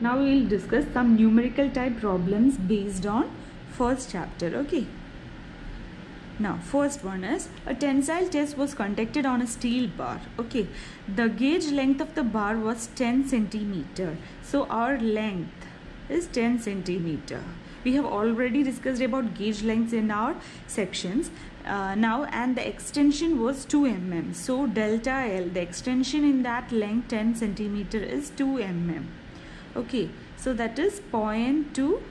now we will discuss some numerical type problems based on first chapter okay? Now first one is a tensile test was conducted on a steel bar okay? The gauge length of the bar was 10 centimeter so our length is 10 centimeter. We have already discussed about gauge lengths in our sections. Uh, now and the extension was 2 mm so delta l the extension in that length 10 centimeter is 2 mm okay so that is 0.2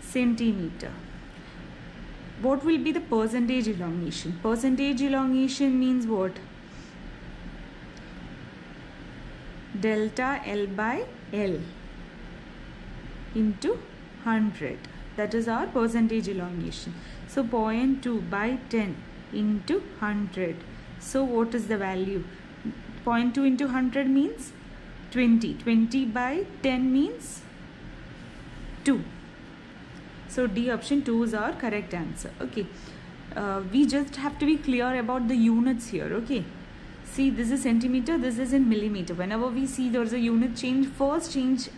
centimeter. What will be the percentage elongation? Percentage elongation means what? Delta l by l into 100 that is our percentage elongation. So 0.2 by 10 into 100 so what is the value? 0.2 into 100 means 20 20 by 10 means 2 so d option 2 is our correct answer. Okay. Uh, we just have to be clear about the units here. Okay. See this is centimeter this is in millimeter. Whenever we see there's a unit change first change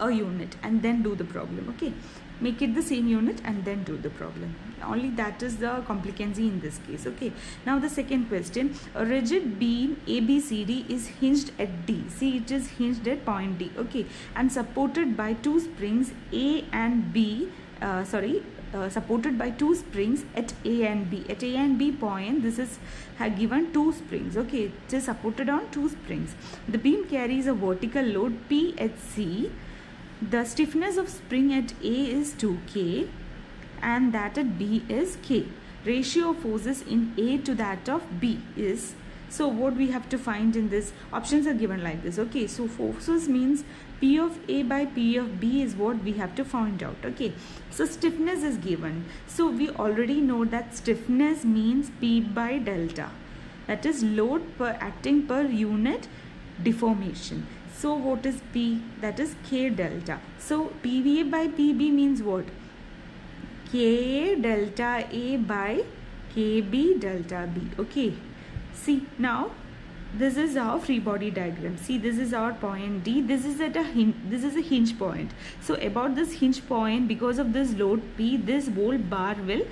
a unit and then do the problem. Okay make it the same unit and then do the problem only that is the complicancy in this case okay now the second question a rigid beam abcd is hinged at d see it is hinged at point d okay and supported by two springs a and b uh, sorry uh, supported by two springs at A and B. At A and B point, this is given two springs. Okay, it is supported on two springs. The beam carries a vertical load P at C. The stiffness of spring at A is 2K and that at B is K. Ratio of forces in A to that of B is so what we have to find in this options are given like this okay? So forces means p of a by p of b is what we have to find out okay? So stiffness is given. So we already know that stiffness means p by delta. That is load per acting per unit deformation so what is p? That is k delta. So pva by pb means what? Ka delta a by kb delta b. Okay. See now this is our free body diagram. See this is our point d. This is at a hinge this is a hinge point. So about this hinge point because of this load p this whole bar will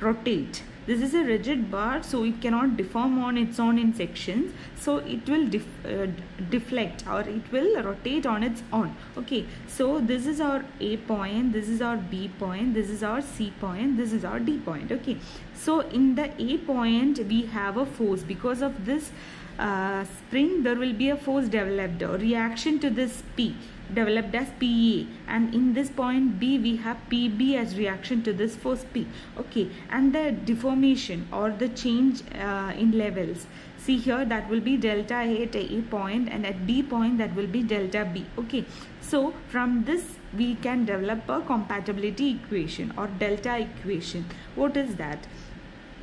rotate this is a rigid bar so it cannot deform on its own in sections. So it will def, uh, deflect or it will rotate on its own. Okay so this is our a point this is our b point this is our c point this is our d point. Okay so in the a point we have a force. Because of this uh, spring there will be a force developed. Or reaction to this P developed as PA and in this point B we have PB as reaction to this force P. Okay and the deformation or the change uh, in levels. See here that will be delta A at A point and at B point that will be delta B. Okay so from this we can develop a compatibility equation or delta equation. What is that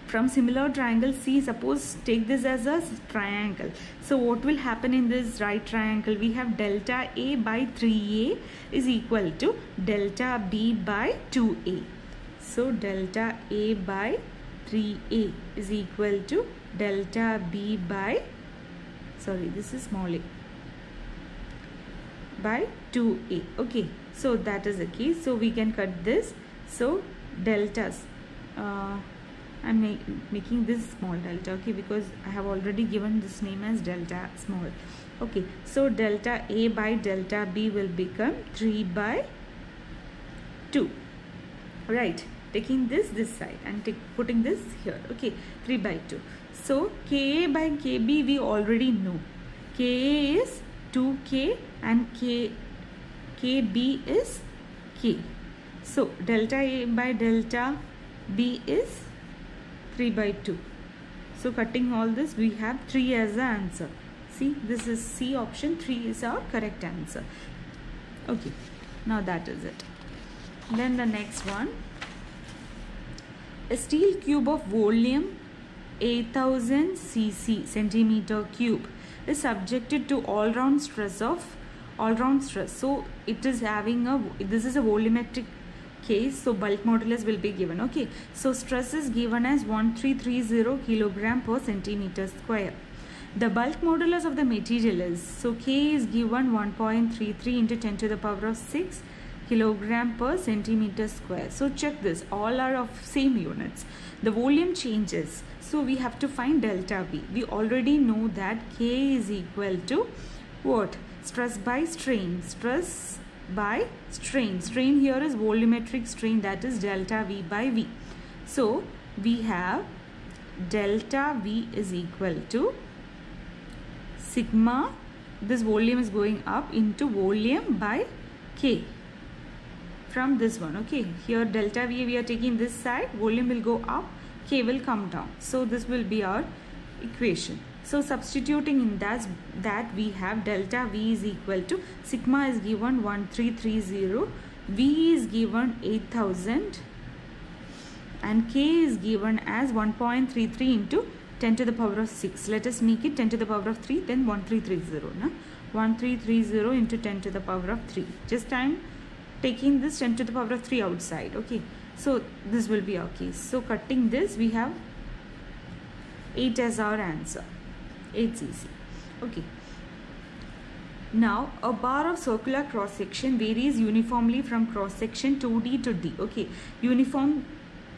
from similar triangle C suppose take this as a triangle. So what will happen in this right triangle? We have delta A by 3A is equal to delta B by 2A so delta A by 3A is equal to delta B by sorry this is small a by 2A okay so that is the case so we can cut this. So deltas uh, I'm make, making this small delta okay because I have already given this name as delta small. Okay so delta A by delta B will become 3 by 2 right taking this this side and take, putting this here okay 3 by 2 so Ka by Kb we already know. Ka is 2K and K Kb is K. So delta A by delta B is 3 by 2 so cutting all this we have 3 as the answer. See this is C option 3 is our correct answer. Okay now that is it. Then the next one. A steel cube of volume 8000 cc centimeter cube is subjected to all round stress of all round stress. So it is having a this is a volumetric case so bulk modulus will be given okay so stress is given as 1330 kilogram per centimeter square the bulk modulus of the material is so K is given 1.33 into 10 to the power of 6 kilogram per centimeter square. So check this, all are of same units. The volume changes. So we have to find delta V. We already know that K is equal to what? Stress by strain. Stress by strain. Strain here is volumetric strain that is delta V by V. So we have delta V is equal to sigma this volume is going up into volume by K from this one okay here delta V we are taking this side volume will go up K will come down so this will be our equation so substituting in that that we have delta V is equal to sigma is given 1330 V is given 8000 and K is given as 1.33 into 10 to the power of 6 let us make it 10 to the power of 3 then 1330 na? 1330 into 10 to the power of 3 just I'm taking this 10 to the power of 3 outside okay? So this will be our case. So cutting this we have 8 as our answer 8 easy. Okay. Now a bar of circular cross section varies uniformly from cross section 2d to d. Okay. Uniform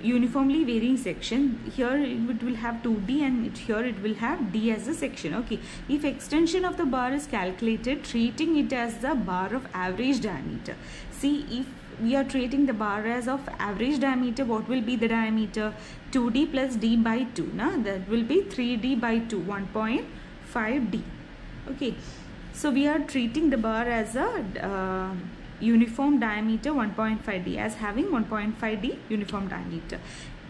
uniformly varying section. Here it will have 2d and here it will have d as a section. Okay. If extension of the bar is calculated treating it as the bar of average diameter. See if we are treating the bar as of average diameter what will be the diameter 2d plus d by 2 na that will be 3d by 2 1.5d okay so we are treating the bar as a uh, uniform diameter 1.5D as having 1.5D uniform diameter.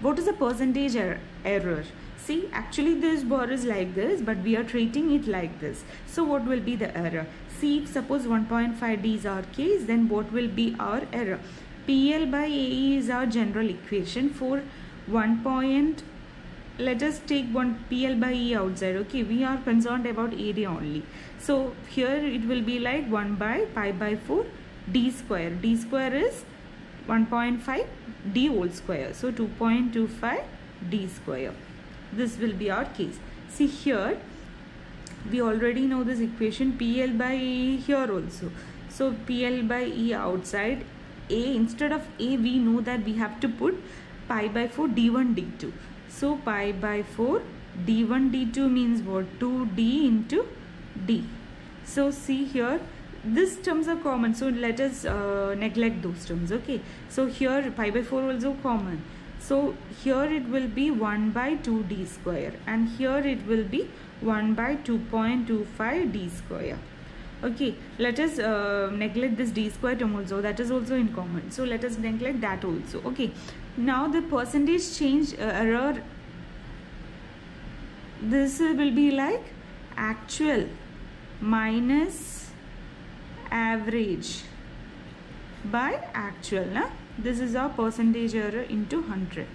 What is the percentage er error? See, actually this bar is like this, but we are treating it like this. So what will be the error? See, if suppose 1.5D is our case, then what will be our error? PL by AE is our general equation for 1 point let us take one PL by E outside okay we are concerned about area only. So here it will be like 1 by pi by 4 d square. D square is 1.5 d whole square so 2.25 d square. This will be our case. See here we already know this equation pl by e here also. So pl by e outside a instead of a we know that we have to put pi by 4 d1 d2 so pi by 4 d1 d2 means what? 2d into d. So see here these terms are common. So let us uh, neglect those terms okay? So here pi by 4 also common so here it will be 1 by 2 d square and here it will be 1 by 2.25 d square. Okay let us uh, neglect this d square term also. That is also in common. So let us neglect that also. Okay now the percentage change uh, error this will be like actual minus average by actual na? This is our percentage error into 100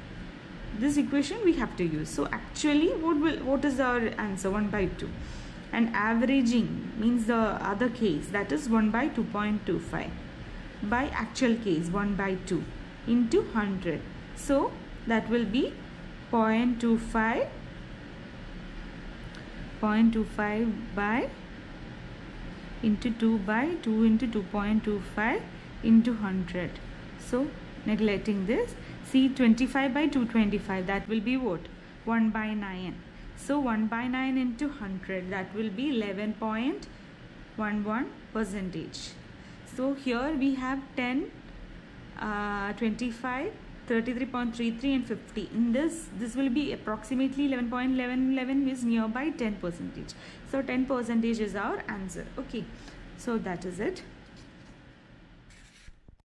this equation we have to use. So actually what will what is our answer? 1 by 2 and averaging means the other case that is 1 by 2.25 by actual case 1 by 2 into 100 so that will be 0.25 0.25 by into 2 by 2 into 2.25 into 100 so neglecting this see 25 by 225 that will be what? 1 by 9 so 1 by 9 into 100 that will be 11.11 percentage. So here we have 10 uh, 25 33.33 and 50 in this this will be approximately 11.1111 is nearby 10 percentage. So 10 percentage is our answer. Okay. So that is it